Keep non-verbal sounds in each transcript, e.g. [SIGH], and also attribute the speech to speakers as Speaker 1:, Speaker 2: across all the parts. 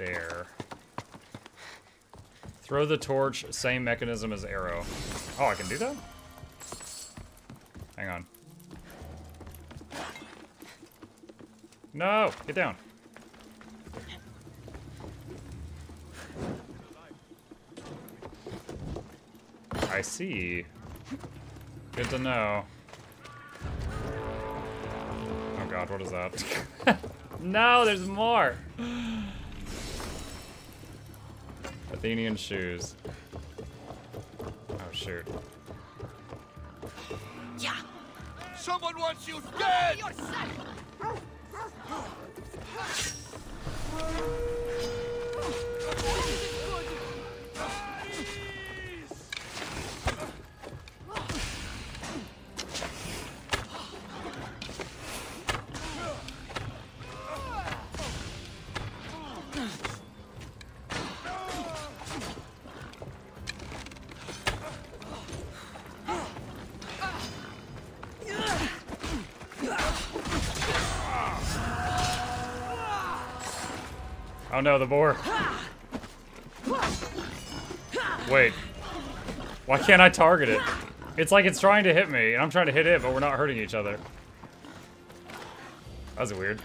Speaker 1: there. Throw the torch, same mechanism as arrow. Oh, I can do that? Hang on. No! Get down. I see. Good to know. Oh god, what is that? [LAUGHS] no, there's more! Athenian shoes. Oh shoot.
Speaker 2: Yeah.
Speaker 3: Someone wants you dead!
Speaker 1: Oh no, the boar. Wait. Why can't I target it? It's like it's trying to hit me, and I'm trying to hit it, but we're not hurting each other. That's weird.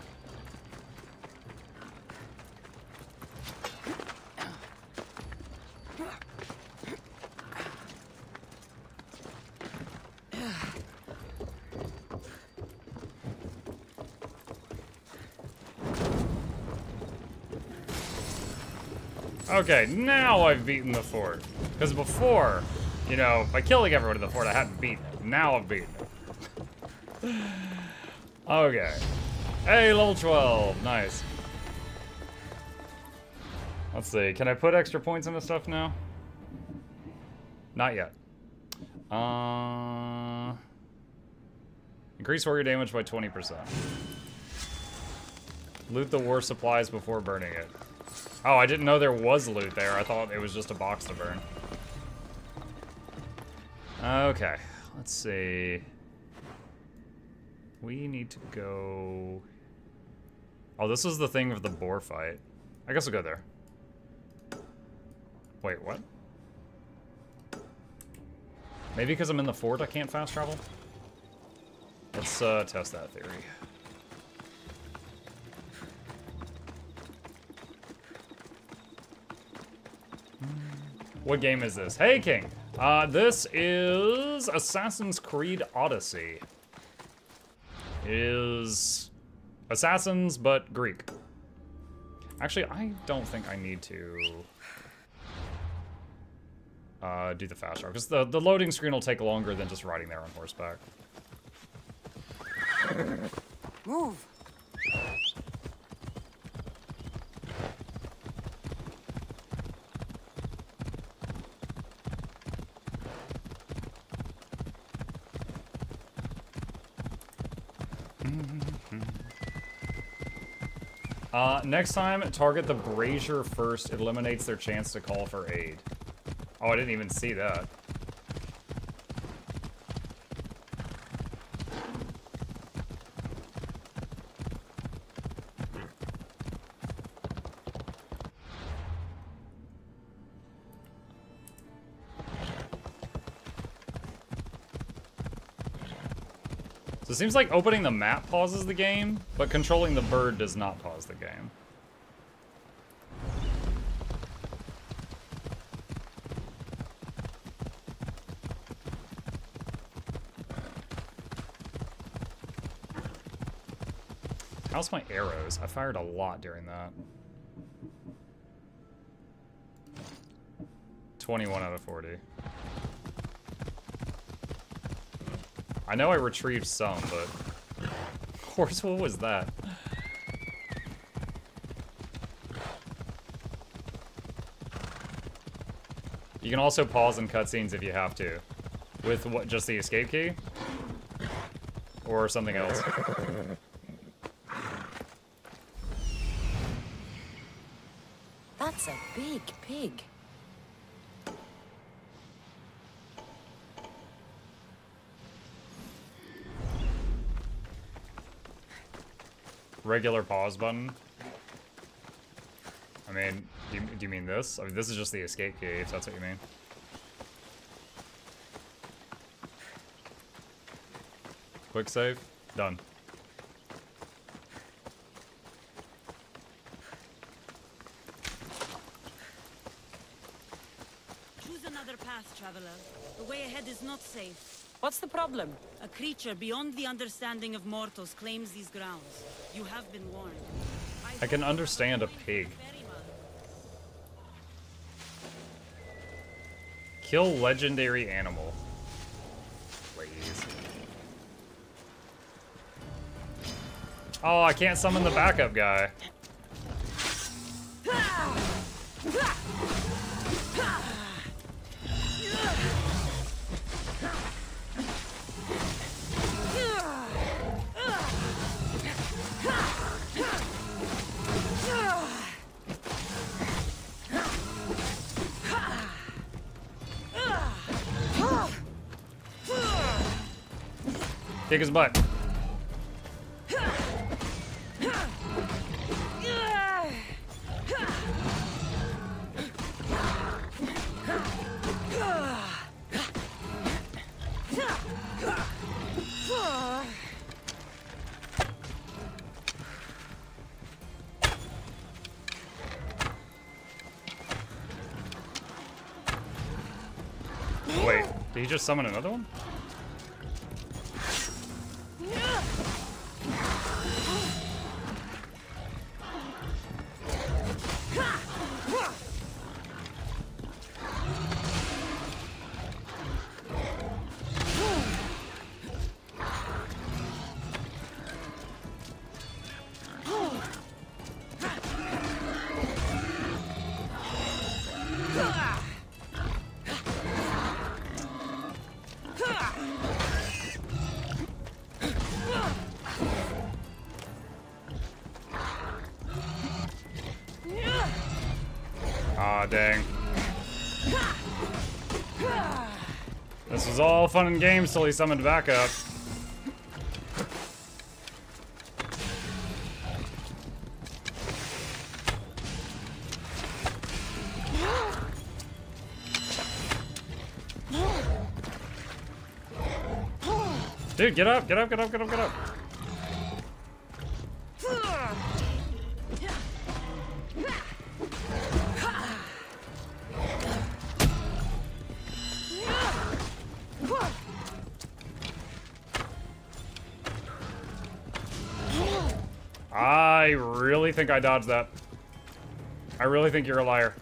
Speaker 1: Okay, now I've beaten the fort. Because before, you know, by killing everyone in the fort, I hadn't beaten it. Now I've beaten it. [SIGHS] okay. Hey, level 12. Nice. Let's see. Can I put extra points into stuff now? Not yet. Uh, increase warrior damage by 20%. Loot the war supplies before burning it. Oh, I didn't know there was loot there. I thought it was just a box to burn. Okay, let's see. We need to go... Oh, this is the thing of the boar fight. I guess we'll go there. Wait, what? Maybe because I'm in the fort I can't fast travel? Let's uh, test that theory. What game is this? Hey, King. Uh, this is Assassin's Creed Odyssey. Is Assassins, but Greek. Actually, I don't think I need to uh, do the fast travel, because the, the loading screen will take longer than just riding there on horseback.
Speaker 2: Move.
Speaker 1: Uh, next time, target the brazier first. It eliminates their chance to call for aid. Oh, I didn't even see that. It seems like opening the map pauses the game, but controlling the bird does not pause the game. How's my arrows? I fired a lot during that. 21 out of 40. I know I retrieved some, but... Of course, what was that? You can also pause in cutscenes if you have to. With what, just the escape key? Or something else?
Speaker 2: That's a big pig.
Speaker 1: Regular pause button. I mean, do you, do you mean this? I mean, this is just the escape key, if that's what you mean. Quick save. Done.
Speaker 4: Choose another path, traveler. The way ahead is not safe.
Speaker 2: What's the problem?
Speaker 4: Creature beyond the understanding of mortals claims these grounds. You have been warned.
Speaker 1: I can understand a pig. Kill legendary animal. Please. Oh, I can't summon the backup guy. Kick his butt. Wait, did he just summon another one? This was all fun and games till he summoned back up. Dude, get up, get up, get up, get up, get up. Think I dodged that. I really think you're a liar.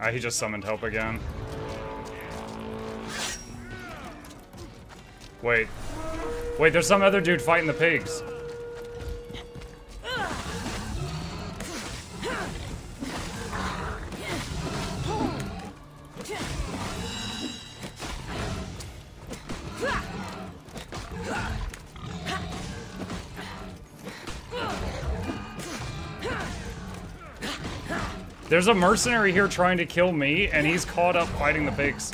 Speaker 1: Ah, he just summoned help again. Wait. Wait, there's some other dude fighting the pigs. There's a mercenary here trying to kill me, and he's caught up fighting the pigs.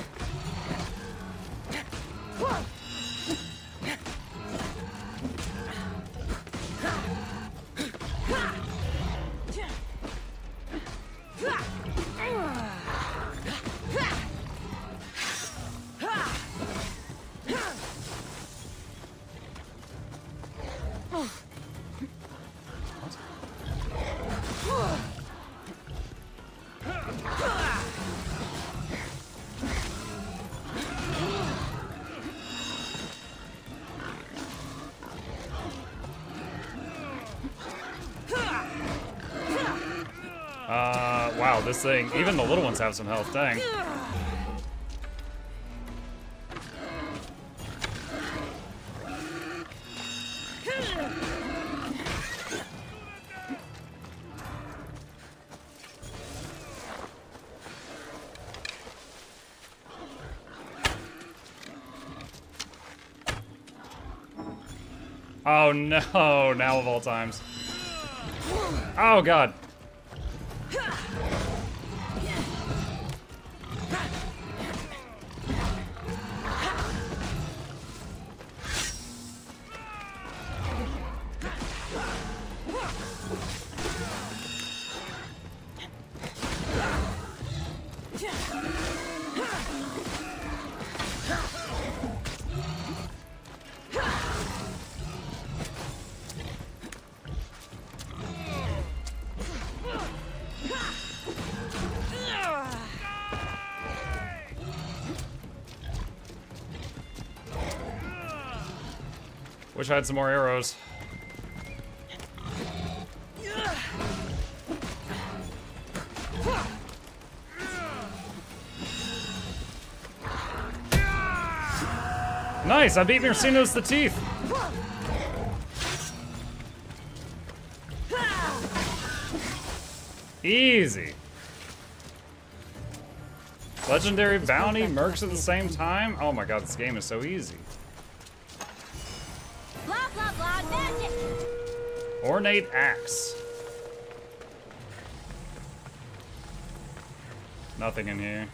Speaker 1: This thing, even the little ones have some health, dang. Oh no, [LAUGHS] now of all times. Oh god. Wish I had some more arrows. Nice, I beat Mercino's the teeth. Easy. Legendary bounty, mercs at the same time? Oh my god, this game is so easy.
Speaker 2: Blah, blah, blah, magic.
Speaker 1: Ornate axe. Nothing in here.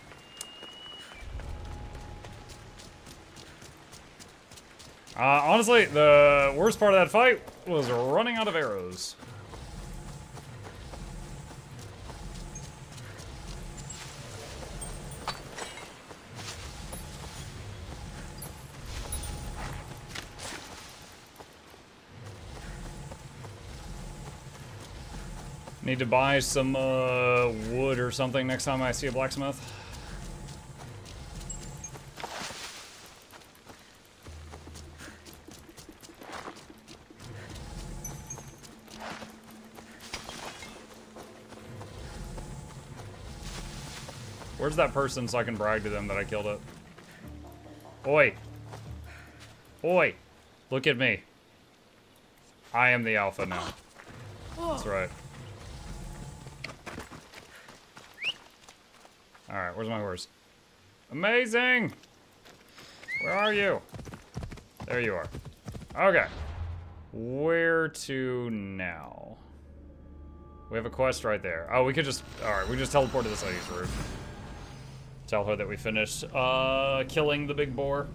Speaker 1: Uh, honestly, the worst part of that fight was running out of arrows. Need to buy some uh, wood or something next time I see a blacksmith. That person so I can brag to them that I killed it? Oi. Oi. Look at me. I am the alpha now. That's right. Alright, where's my horse? Amazing! Where are you? There you are. Okay. Where to now? We have a quest right there. Oh, we could just... Alright, we just teleport to this lady's roof. Tell her that we finished uh, killing the big boar.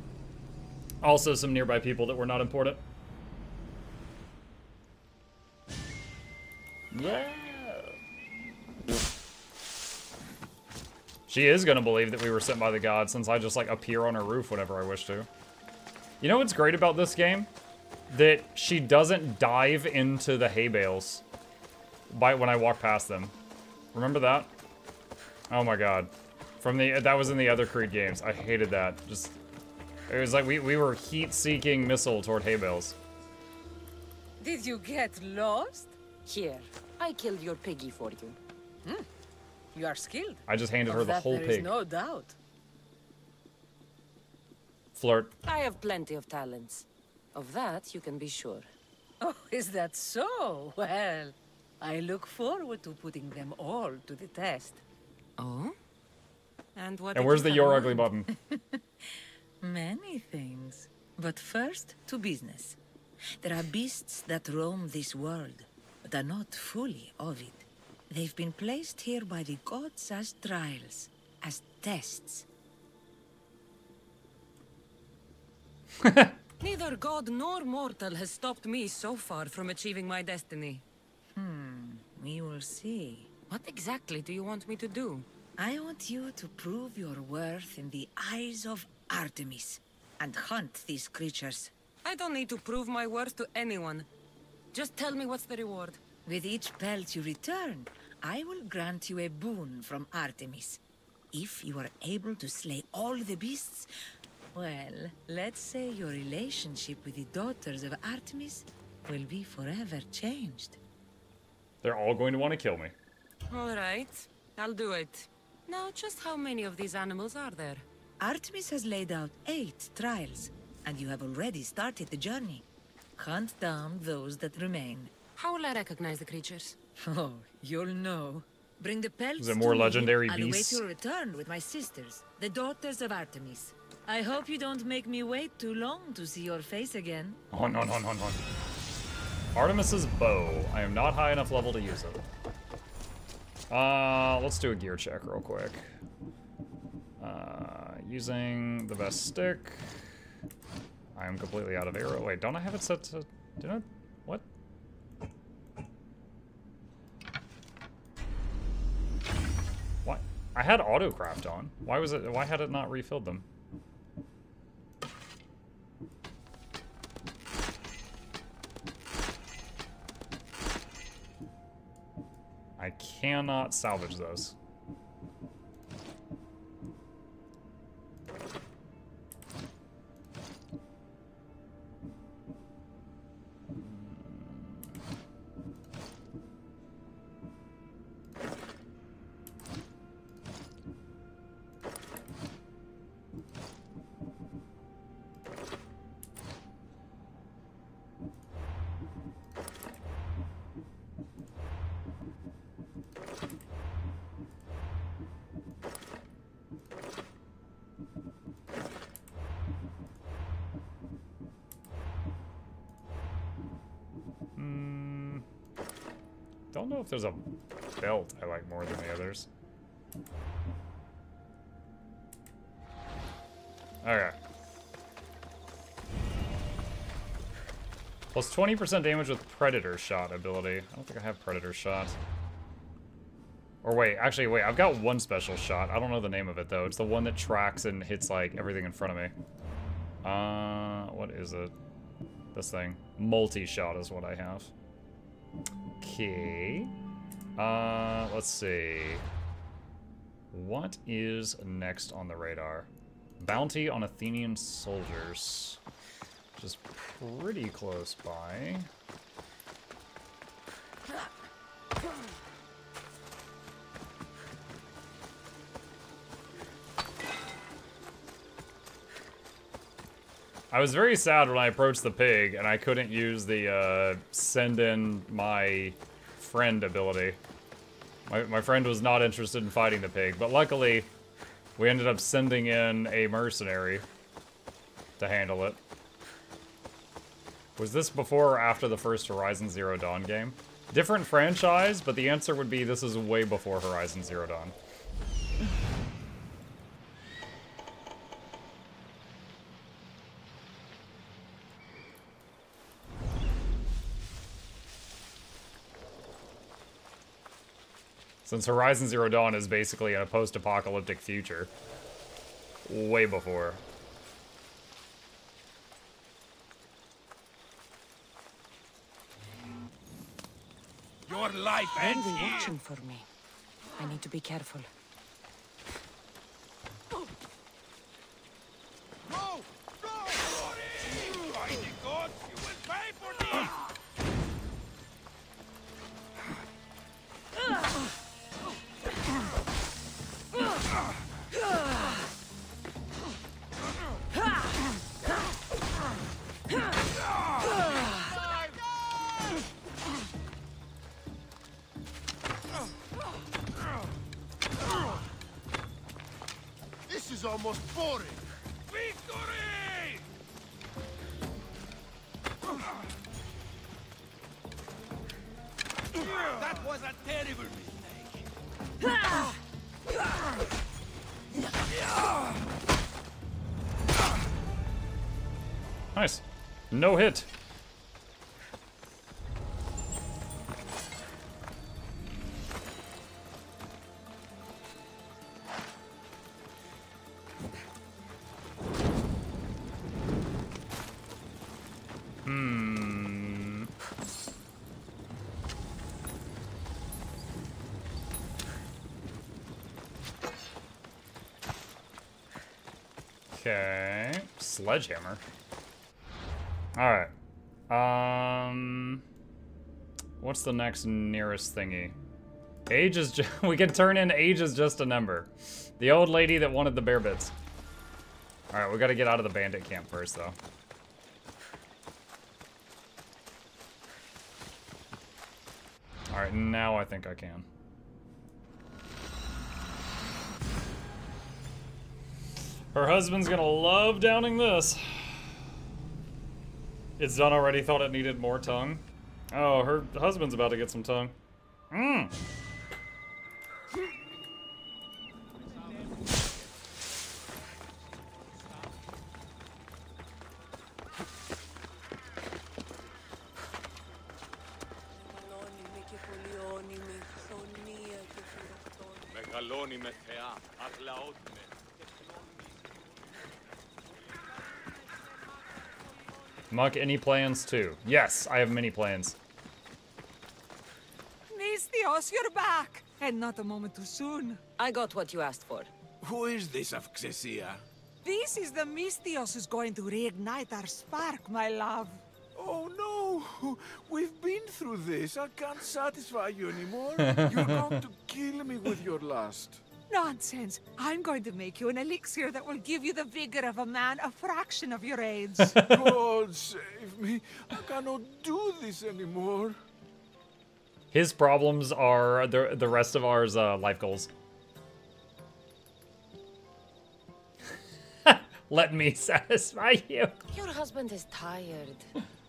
Speaker 1: Also, some nearby people that were not important. Yeah. She is gonna believe that we were sent by the gods since I just like appear on her roof whenever I wish to. You know what's great about this game? That she doesn't dive into the hay bales by when I walk past them. Remember that? Oh my god. From the that was in the other Creed games. I hated that. Just it was like we, we were heat-seeking missile toward hay bales.
Speaker 2: Did you get lost? Here, I killed your piggy for you. Hmm.
Speaker 5: You are skilled.
Speaker 1: I just handed her the whole
Speaker 5: there is
Speaker 1: pig.
Speaker 5: no doubt.
Speaker 1: Flirt.
Speaker 2: I have plenty of talents. Of that, you can be sure.
Speaker 5: Oh, is that so? Well, I look forward to putting them all to the test.
Speaker 2: Oh?
Speaker 4: And what?
Speaker 1: And where's the your ugly button? [LAUGHS]
Speaker 5: Many things. But first, to business. There are beasts that roam this world, but are not fully of it. They've been placed here by the gods as trials, as tests. [LAUGHS]
Speaker 4: Neither god nor mortal has stopped me so far from achieving my destiny.
Speaker 5: Hmm, we will see.
Speaker 4: What exactly do you want me to do?
Speaker 5: I want you to prove your worth in the eyes of Artemis and hunt these creatures.
Speaker 4: I don't need to prove my worth to anyone. Just tell me what's the reward.
Speaker 5: With each pelt you return, I will grant you a boon from Artemis. If you are able to slay all the beasts, well, let's say your relationship with the daughters of Artemis will be forever changed.
Speaker 1: They're all going to want to kill me.
Speaker 4: All right, I'll do it. Now, just how many of these animals are there?
Speaker 5: Artemis has laid out eight trials, and you have already started the journey. Hunt down those that remain.
Speaker 4: How will I recognize the creatures?
Speaker 5: Oh, you'll know. Bring the pelts
Speaker 1: Is it
Speaker 5: to
Speaker 1: more
Speaker 5: me.
Speaker 1: legendary
Speaker 5: I'll
Speaker 1: beasts?
Speaker 5: await your return with my sisters, the daughters of Artemis. I hope you don't make me wait too long to see your face again.
Speaker 1: Oh, no, no, no, no. Artemis's bow. I am not high enough level to use it. Uh, let's do a gear check real quick. Uh, using the best stick. I am completely out of arrow. Wait, don't I have it set to... Did I... What? What? I had autocraft on. Why was it... Why had it not refilled them? Cannot salvage those. Don't know if there's a belt I like more than the others. Okay. Plus 20% damage with Predator Shot ability. I don't think I have Predator Shot. Or wait, actually, wait, I've got one special shot. I don't know the name of it, though. It's the one that tracks and hits, like, everything in front of me. Uh, what is it? This thing. Multi-shot is what I have. Okay. Uh, let's see. What is next on the radar? Bounty on Athenian soldiers. Which is pretty close by. I was very sad when I approached the pig and I couldn't use the uh, send in my friend ability. My, my friend was not interested in fighting the pig, but luckily we ended up sending in a mercenary to handle it. Was this before or after the first Horizon Zero Dawn game? Different franchise, but the answer would be this is way before Horizon Zero Dawn. Since Horizon Zero Dawn is basically in a post-apocalyptic future. Way before.
Speaker 3: Your life
Speaker 2: They'll
Speaker 3: ends
Speaker 2: be
Speaker 3: here.
Speaker 2: watching for me. I need to be careful.
Speaker 3: Go! Almost. Victory! That was a terrible mistake.
Speaker 1: Nice. No hit. Sledgehammer. Alright. Um... What's the next nearest thingy? Age is ju- [LAUGHS] we can turn in age is just a number. The old lady that wanted the bear bits. Alright, we gotta get out of the bandit camp first, though. Alright, now I think I can. Her husband's gonna love downing this. It's done already, thought it needed more tongue. Oh, her husband's about to get some tongue. Mmm. Muck, any plans too? Yes, I have many plans.
Speaker 6: Misthios, you're back! And not a moment too soon.
Speaker 2: I got what you asked for.
Speaker 3: Who is this of
Speaker 6: This is the Misthios who's going to reignite our spark, my love.
Speaker 7: Oh no! We've been through this. I can't satisfy you anymore. [LAUGHS] You're going to kill me with your lust.
Speaker 6: Nonsense. I'm going to make you an elixir that will give you the vigor of a man a fraction of your age. [LAUGHS]
Speaker 7: God save me. I cannot do this anymore.
Speaker 1: His problems are the the rest of ours uh, life goals. [LAUGHS] Let me [LAUGHS] satisfy you.
Speaker 2: Your husband is tired.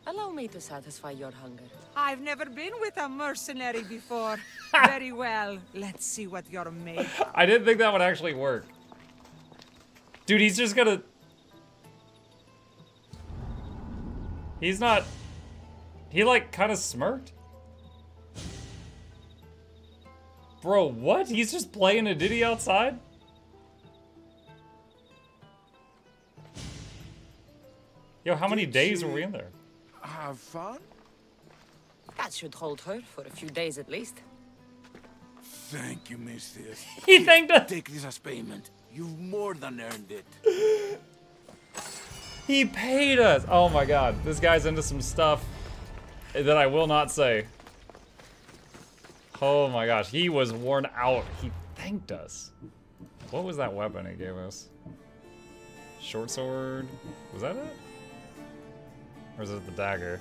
Speaker 2: Allow me to satisfy your hunger.
Speaker 6: I've never been with a mercenary before. [LAUGHS] Very well. Let's see what you're made of. [LAUGHS]
Speaker 1: I didn't think that would actually work. Dude, he's just gonna... He's not... He, like, kind of smirked. Bro, what? He's just playing a ditty outside? Yo, how many
Speaker 7: Did
Speaker 1: days were we in there?
Speaker 7: Have fun?
Speaker 2: That should hold her for a few days at least.
Speaker 7: Thank you, mistress. [LAUGHS]
Speaker 1: He thanked us.
Speaker 7: Take this as payment. You've more than earned it. [LAUGHS]
Speaker 1: He paid us. Oh my god, this guy's into some stuff that I will not say. Oh my gosh, he was worn out. He thanked us. What was that weapon he gave us? Short sword. Was that it? Or is it the dagger?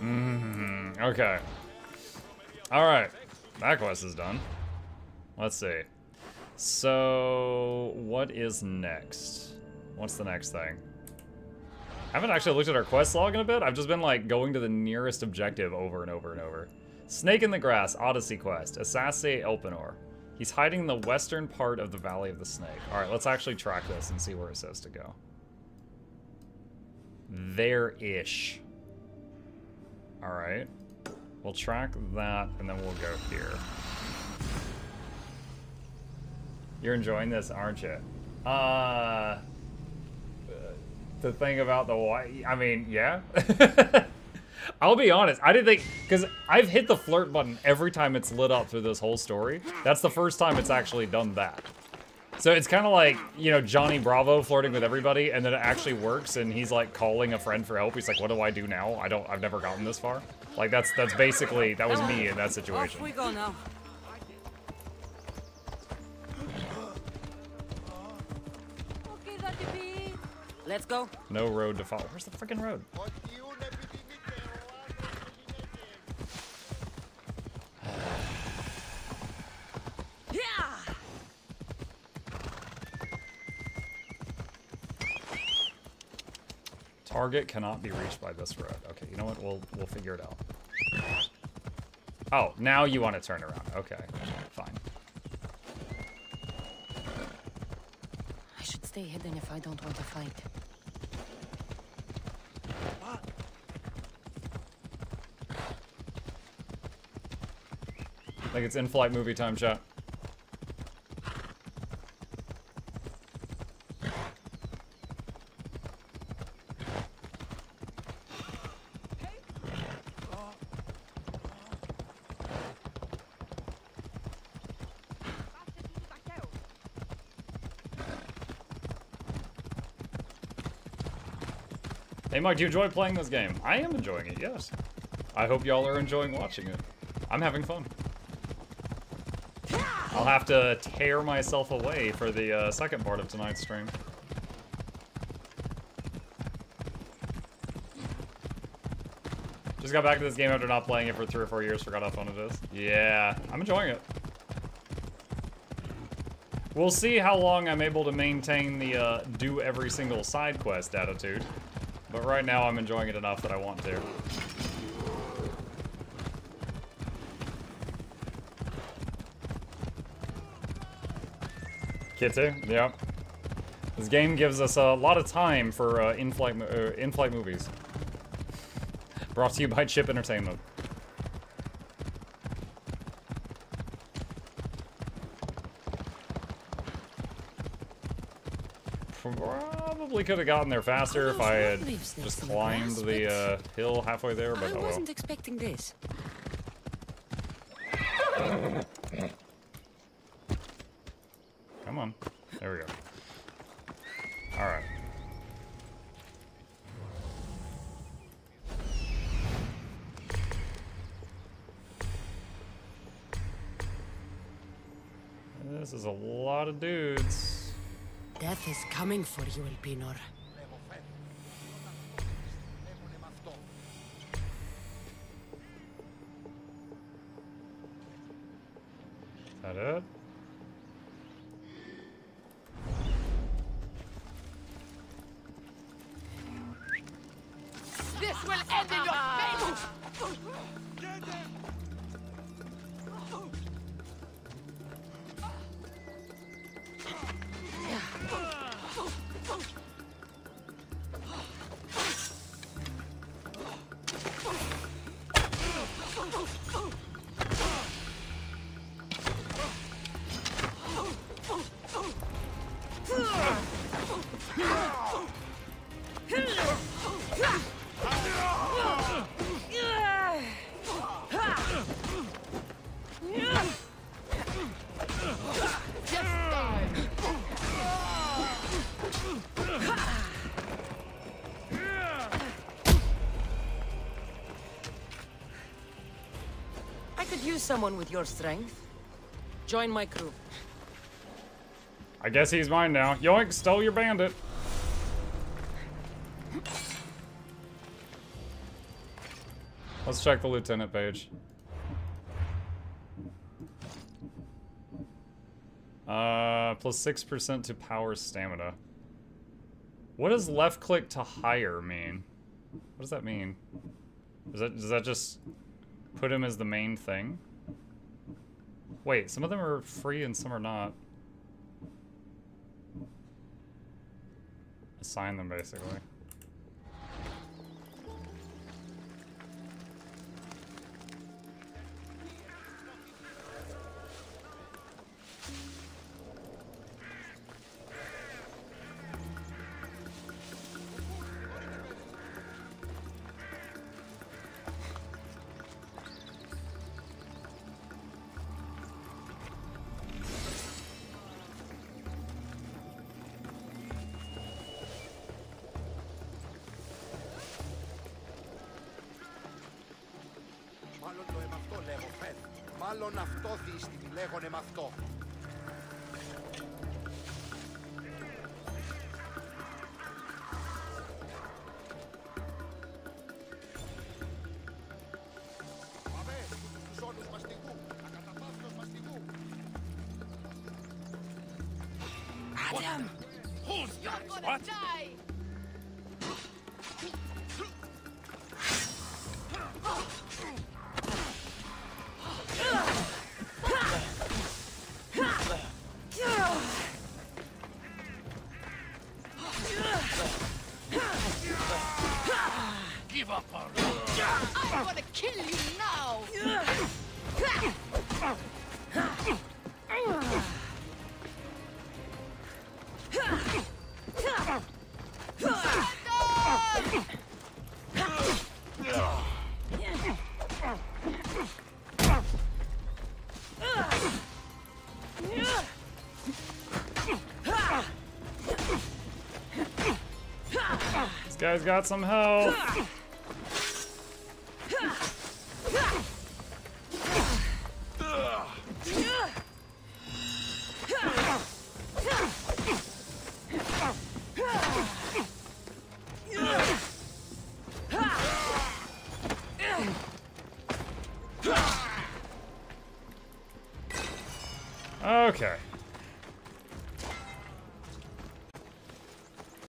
Speaker 1: Mm, okay. Alright. That quest is done. Let's see. So, what is next? What's the next thing? I haven't actually looked at our quest log in a bit. I've just been like going to the nearest objective over and over and over. Snake in the Grass, Odyssey Quest, Assassinate Elpenor. He's hiding in the western part of the Valley of the Snake. Alright, let's actually track this and see where it says to go. There-ish. Alright. We'll track that, and then we'll go here. You're enjoying this, aren't you? Uh... The thing about the white... I mean, yeah. [LAUGHS] I'll be honest, I didn't think... Because I've hit the flirt button every time it's lit up through this whole story. That's the first time it's actually done that. So it's kind of like, you know, Johnny Bravo flirting with everybody, and then it actually works, and he's like calling a friend for help. He's like, "What do I do now? I don't. I've never gotten this far." Like that's that's basically that was me in that situation.
Speaker 4: Off we go now. Let's go.
Speaker 1: No road to follow. Where's the freaking road?
Speaker 4: Yeah.
Speaker 1: Target cannot be reached by this road. Okay, you know what? We'll we'll figure it out. Oh, now you want to turn around. Okay, fine.
Speaker 2: I should stay hidden if I don't want to fight.
Speaker 1: Think it's in-flight movie time, chat. Hey Mike, do you enjoy playing this game? I am enjoying it, yes. I hope y'all are enjoying watching it. I'm having fun. I'll have to tear myself away for the uh, second part of tonight's stream. Just got back to this game after not playing it for three or four years, forgot how fun it is. Yeah, I'm enjoying it. We'll see how long I'm able to maintain the uh, do every single side quest attitude. Right now I'm enjoying it enough that I want to. Kitty, yeah. This game gives us a lot of time for uh, in-flight uh, in-flight movies. Brought to you by Chip Entertainment. Probably could have gotten there faster if I had just climbed the uh, hill halfway there, but
Speaker 2: I
Speaker 1: oh well.
Speaker 2: wasn't expecting this.
Speaker 1: Come on. There we go. Alright. This is a lot of dudes.
Speaker 2: Death is coming for you, Elpenor.
Speaker 1: That that it?
Speaker 2: This will end in your fate! I someone with your strength. Join my crew.
Speaker 1: I guess he's mine now. Yoink, stole your bandit. Let's check the lieutenant page. Uh, plus 6% to power stamina. What does left click to hire mean? What does that mean? Does that, does that just put him as the main thing? Wait, some of them are free and some are not. Assign them, basically.
Speaker 8: Αυτό λέγω, Φεν. Μάλλον αυτό δίστημη λέγονε με αυτό. Πάμε στους όνους μαστιγού, ακαταπαύστος μαστιγού.
Speaker 2: I'm gonna kill you now!
Speaker 1: This guy's got some health.